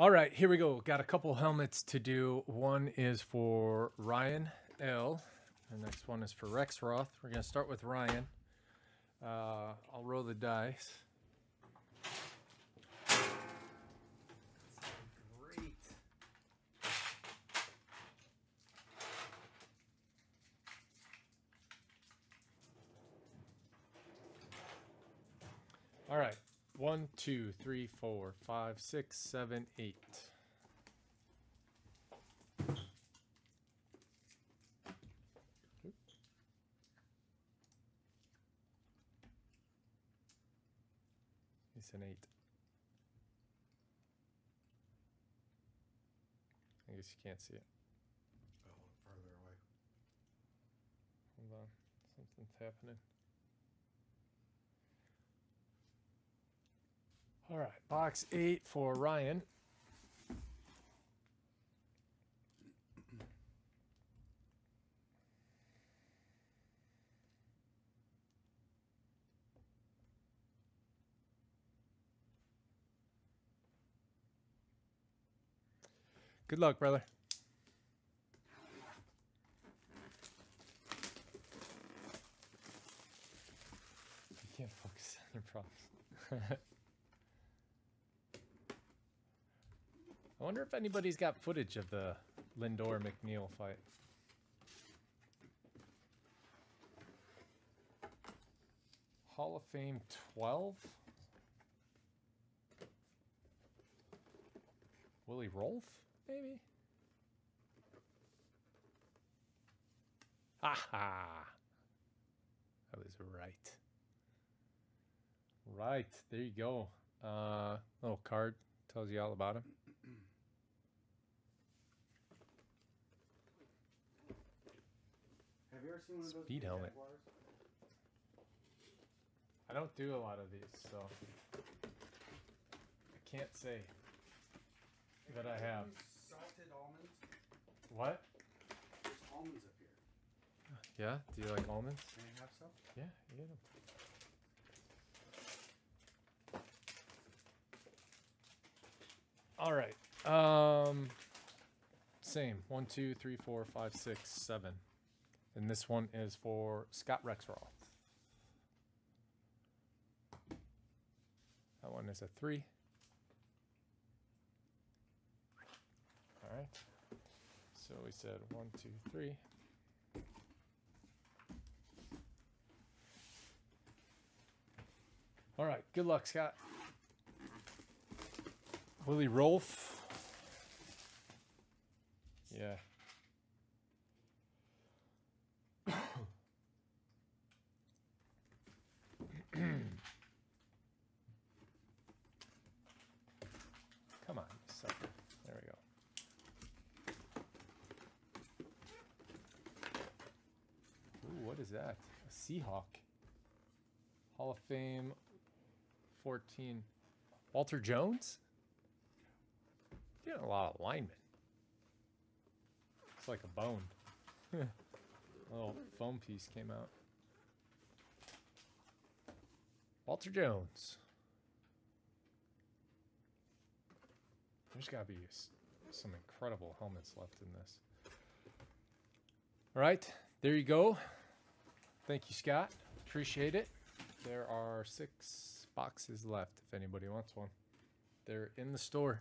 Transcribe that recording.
All right, here we go. Got a couple helmets to do. One is for Ryan L. The next one is for Rexroth. We're going to start with Ryan. Uh, I'll roll the dice. All right. One, two, three, four, five, six, seven, eight. It's an eight. I guess you can't see it. Little farther away. Hold on. Something's happening. All right. Box eight for Ryan. Good luck, brother. You can't focus on the props. I wonder if anybody's got footage of the Lindor McNeil fight. Hall of Fame 12? Willie Roaf, maybe? Aha! I was right. Right, there you go. Uh, little card tells you all about him. Have you ever seen one of those Speed big helmet. Jaguars? I don't do a lot of these, so I can't say that I have. Salted almonds. What? There's almonds up here. Yeah? Do you like almonds? Can I have some? Yeah, you get them. All right. Um, same. One, two, three, four, five, six, seven. And this one is for Scott Rexroth. That one is a three. All right. So we said one, two, three. All right. Good luck, Scott. Willie Roaf. Yeah. Come on, you sucker. There we go. Ooh, what is that? A Seahawk. Hall of Fame 14. Walter Jones? Getting a lot of linemen. It's like a bone. a little foam piece came out. Walter Jones. There's got to be some incredible helmets left in this. All right, there you go. Thank you, Scott. Appreciate it. There are six boxes left if anybody wants one. They're in the store.